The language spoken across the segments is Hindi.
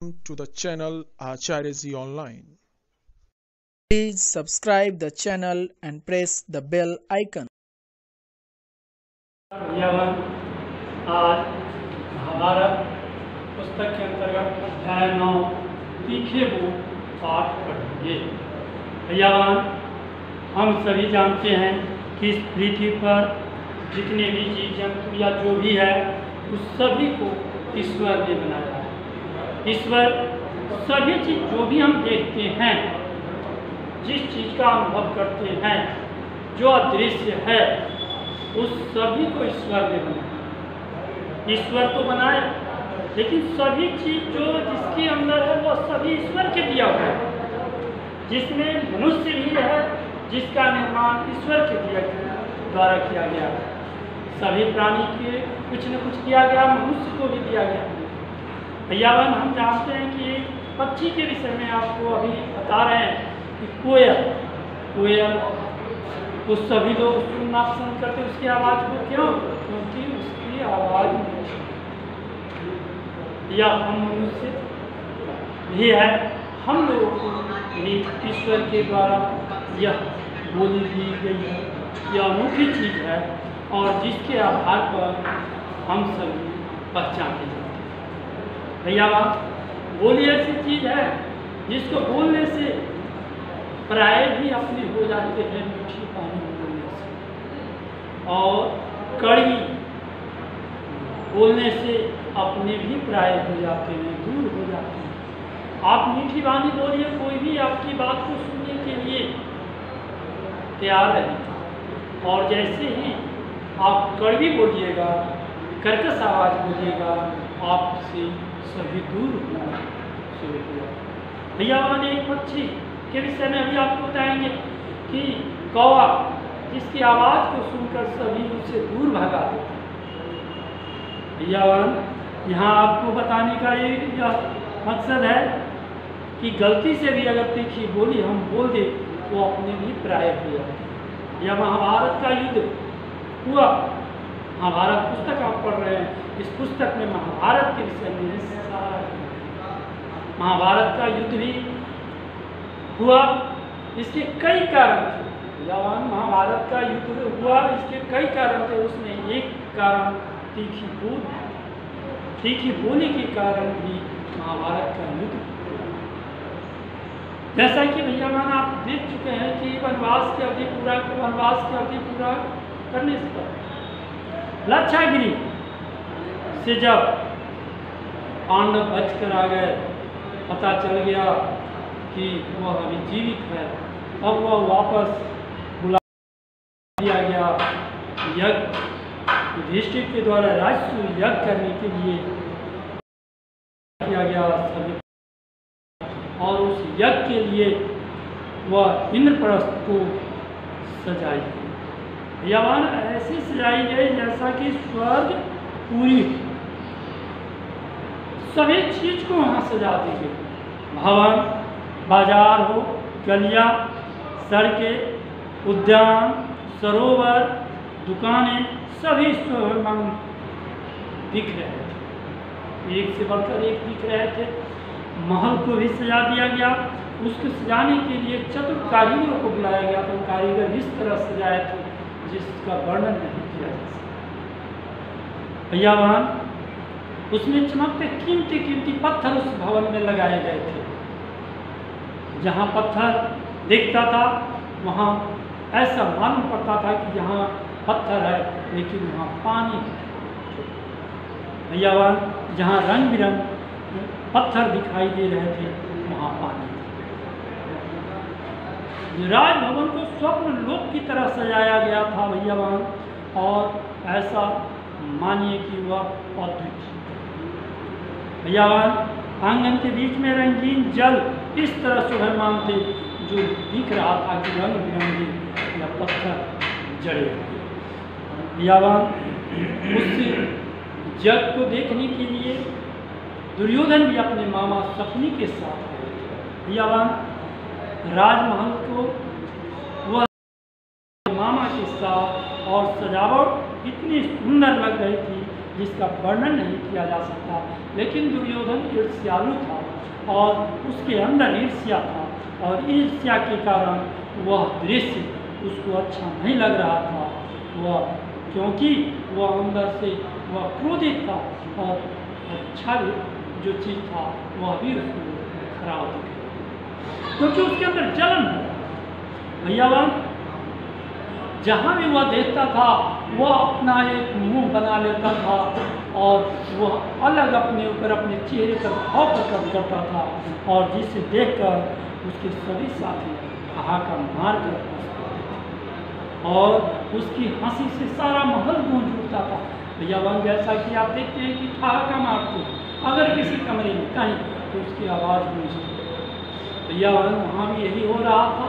Welcome to the channel Acharya Ji Online. Please subscribe the channel and press the bell icon. आज महाभारत पुस्तक के अंतर्गत अध्याय नौ तीखे वो पाठ पढ़ेंगे यवन हम सभी जानते हैं कि इस पृथ्वी पर जितने भी जीव जंतु या जो भी है उस सभी को ईश्वर ने बनाया है ईश्वर सभी चीज़ जो भी हम देखते हैं, जिस चीज़ का अनुभव करते हैं, जो अदृश्य है, उस सभी को ईश्वर ने बनाया। ईश्वर तो बनाया, लेकिन सभी चीज़ जो जिसके अंदर है, वो सभी ईश्वर के दिया हुआ है। जिसमें मनुष्य भी है, जिसका निर्माण ईश्वर के दिया द्वारा किया गया सभी प्राणी के कुछ न कुछ किया गया, मनुष्य को भी दिया गया। भैयावन हम जानते हैं कि पक्षी के विषय में आपको अभी बता रहे हैं कि कोयल कोयल को सभी लोग सुनना पसंद करते उसकी आवाज़ को क्यों? क्योंकि उसकी आवाज़ या हम मनुष्य भी है। हम लोगों को भी ईश्वर के द्वारा यह बोली दी गई है यह अनोखी चीज़ है और जिसके आधार पर हम सभी पहचानते हैं। भैया, बोली ऐसी चीज़ है जिसको बोलने से प्राय भी अपने हो जाते हैं मीठी पानी बोलने से। और कड़वी बोलने से अपने भी प्राय हो जाते हैं, दूर हो जाते हैं। आप मीठी वाणी बोलिए, कोई भी आपकी बात को सुनने के लिए तैयार है। और जैसे ही आप कड़वी बोलिएगा, कर्कश आवाज़ बोलिएगा, आपसे सभी दूर भैया ने एक पक्षी के विषय में अभी आपको बताएँगे कि कौवा, जिसकी आवाज़ को सुनकर सभी उससे दूर भगा देते भैयावान यहाँ आपको बताने का ये मकसद है कि गलती से भी अगर तीखी बोली हम बोल दे, वो अपने भी प्राय हो जाए यह महाभारत का युद्ध हुआ। महाभारत पुस्तक आप पढ़ रहे हैं, इस पुस्तक में महाभारत के विषय में सारा महाभारत का युद्ध भी हुआ, इसके कई कारण थे। जवान महाभारत का युद्ध हुआ, इसके कई कारण थे, उसमें एक कारण तीखी बोल तीखी बोली के कारण भी महाभारत का युद्ध जैसा कि भैया मान आप देख चुके हैं कि वनवास की अवधि पूरा, वनवास की अवधि पूरा करने से लक्षागिरी से जब पांडव बच कर आ गए, पता चल गया कि वह अभी जीवित है। अब वह वापस बुला दिया गया यज्ञ। युधिष्ठिर के द्वारा राजस्व यज्ञ करने के लिए किया गया सभी। और उस यज्ञ के लिए वह इंद्रप्रस्थ को सजाई यवान ऐसी सजाई गई जैसा कि स्वर्ग पूरी। सभी चीज़ को वहाँ सजा दी गई भवन, बाज़ार हो, गलियाँ, सड़कें, उद्यान, सरोवर, दुकानें, सभी स्वर्णमय दिख रहे थे। एक से बढ़कर एक दिख रहे थे। महल को भी सजा दिया गया। उसको सजाने के लिए चतुर कारीगरों को बुलाया गया तो कारीगर इस तरह सजाए थे। जिसका वर्णन नहीं किया जा सकता। भैया वहाँ उसमें चमकते कीमती कीमती पत्थर उस भवन में लगाए गए थे। जहाँ पत्थर दिखता था, वहाँ ऐसा मालूम पड़ता था कि यहाँ पत्थर है, लेकिन वहाँ पानी भैया जहाँ रंग बिरंग पत्थर दिखाई दे रहे थे, वहाँ पानी राजभवन को स्वप्न लोक की तरह सजाया गया था भैया और ऐसा मानिए कि वह अद्वितीय भैयावान, आँगन के बीच में रंगीन जल इस तरह सुभरमान थे, जो दिख रहा था कि रंग बिरंगे या पत्थर जड़े हुए। भैयावान, उस जग को देखने के लिए दुर्योधन भी अपने मामा सपनी के साथ आए थे। भैयावान राजमहल को वह मामा के साथ और सजावट इतनी सुंदर लग रही थी, जिसका वर्णन नहीं किया जा सकता। लेकिन दुर्योधन ईर्ष्यालु था और उसके अंदर ईर्ष्या था और ईर्ष्या के कारण वह दृश्य उसको अच्छा नहीं लग रहा था। वह, क्योंकि वह अंदर से वह क्रोधित था और अच्छा भी जो चीज़ था, वह भी उसको खराब दिख क्योंकि उसके अंदर जलन है भैयावान जहाँ भी वह देखता था, वह अपना एक मुँह बना लेता था और वह अलग अपने ऊपर, अपने चेहरे पर भाव प्रकट करता था और जिसे देखकर उसके सभी साथी हाहाकार मार कर और उसकी हँसी से सारा महल गूंज उठता था भैयावान जैसा कि आप देखते हैं कि ठहाका मारते। अगर किसी कमरे में कहीं तो उसकी आवाज़ गूंजती भैयावान वहाँ भी यही हो रहा था।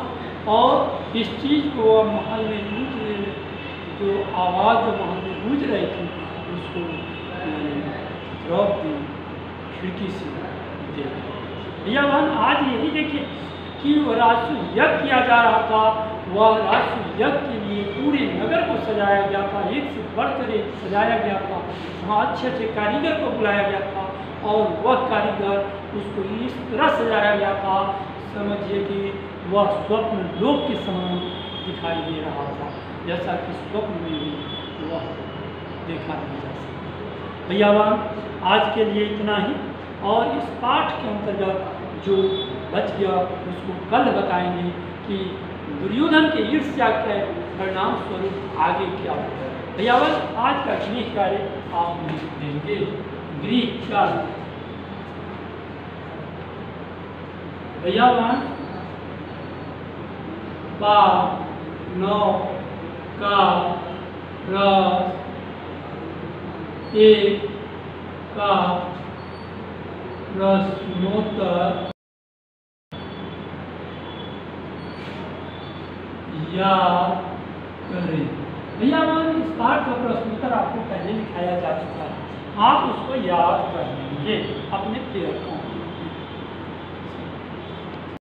और इस चीज़ को वह महल में गूंज रहे जो आवाज़ जो महल में गूंज रही थी, उसको द्रौपदी खिड़की से देखा भैयावान आज यही देखिए कि वह राजस्व यज्ञ किया जा रहा था। वह राजस्व यज्ञ के लिए पूरे नगर को सजाया गया था। एक से बढ़कर एक सजाया गया था। वहाँ अच्छे अच्छे कारीगर को बुलाया गया था। और वह कारीगर उसको इस तरह सजाया गया था, समझिए कि वह स्वप्न लोक के समान दिखाई दे रहा था, जैसा कि स्वप्न में भी वह देखा नहीं जा सकता। भैयावान आज के लिए इतना ही, और इस पाठ के अंतर्गत जो बच गया, उसको कल बताएँगे कि दुर्योधन के ईर्ष्या के परिणाम स्वरूप आगे क्या होगा। भैयावन आज का गृह कार्य आप देंगे गृह कार्य भैयावन पा, नौ, का रस एक का प्रश्नोत्तर याद करें। भैया मान इस पाठ का प्रश्नोत्तर आपको पहले लिखाया जा चुका है। आप उसको याद कर लेंगे, अपने प्लेयर